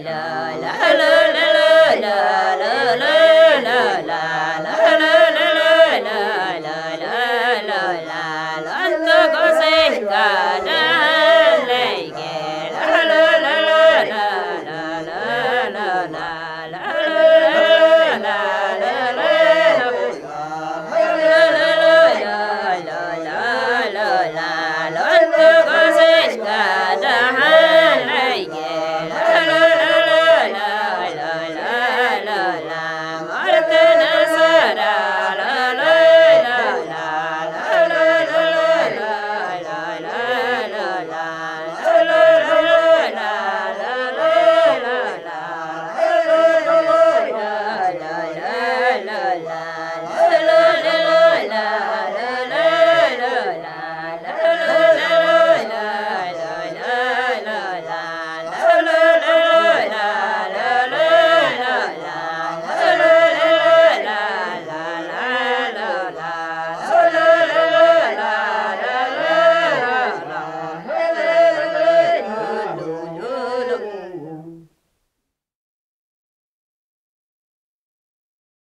la la and